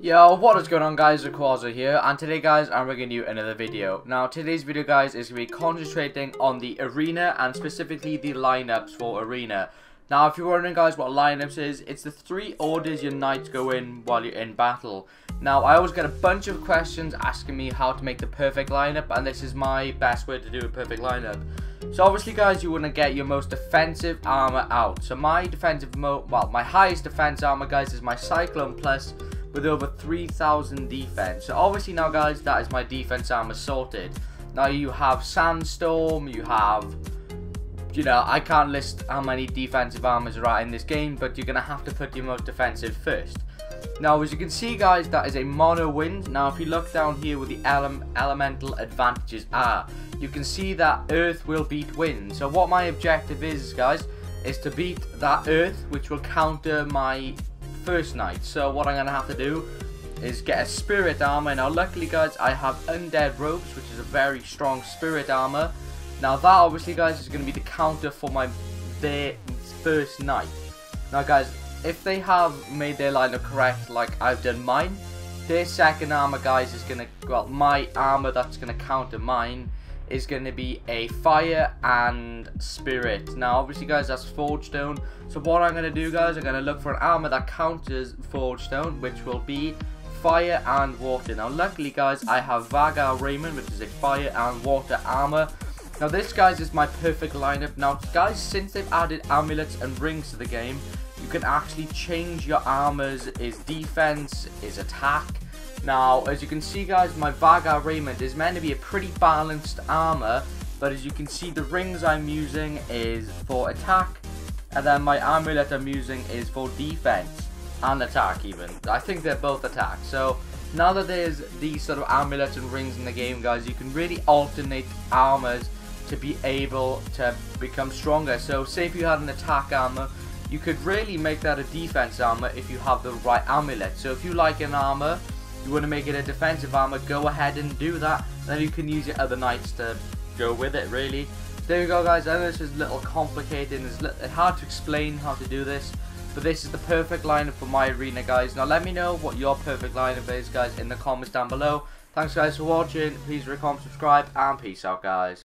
Yo, what is going on guys, ZurQuaza here, and today guys, I'm bringing you another video. Now, today's video guys is going to be concentrating on the arena, and specifically the lineups for arena. Now, if you're wondering guys what lineups is, it's the three orders your knights go in while you're in battle. Now, I always get a bunch of questions asking me how to make the perfect lineup, and this is my best way to do a perfect lineup. So obviously guys, you want to get your most defensive armor out. So my defensive, mo well, my highest defense armor guys is my Cyclone Plus with over 3000 defense. So obviously now guys, that is my defense armor sorted. Now you have Sandstorm, you have, you know, I can't list how many defensive armors are in this game, but you're going to have to put your most defensive first. Now, as you can see, guys, that is a mono wind. Now, if you look down here where the ele elemental advantages are, you can see that earth will beat wind. So what my objective is, guys, is to beat that earth, which will counter my first knight. So what I'm going to have to do is get a spirit armor. Now, luckily, guys, I have undead robes, which is a very strong spirit armor. Now, that obviously, guys, is going to be the counter for my their first knight. Now, guys, if they have made their lineup correct like I've done mine, their second armor guys is gonna well my armor that's gonna counter mine is going to be a fire and spirit. Now obviously guys that's forge stone. So what I'm going to do guys I'm going to look for an armor that counters forge stone which will be fire and water. Now luckily guys I have Vhagar Raiment, which is a fire and water armor. Now this guys is my perfect lineup. Now guys since they've added amulets and rings to the game you can actually change your armors, is defense, is attack. Now, as you can see guys, my Vaga Raiment is meant to be a pretty balanced armor, but as you can see, the rings I'm using is for attack, and then my amulet I'm using is for defense, and attack even. I think they're both attack, so now that there's these sort of amulets and rings in the game, guys, you can really alternate armors to be able to become stronger. So, say if you had an attack armor, you could really make that a defense armor if you have the right amulet. So if you like an armor, you want to make it a defensive armor, go ahead and do that. Then you can use your other knights to go with it, really. There you go, guys. I know this is a little complicated and it's hard to explain how to do this. But this is the perfect lineup for my arena, guys. Now, let me know what your perfect lineup is, guys, in the comments down below. Thanks, guys, for watching. Please rate, comment, subscribe, and peace out, guys.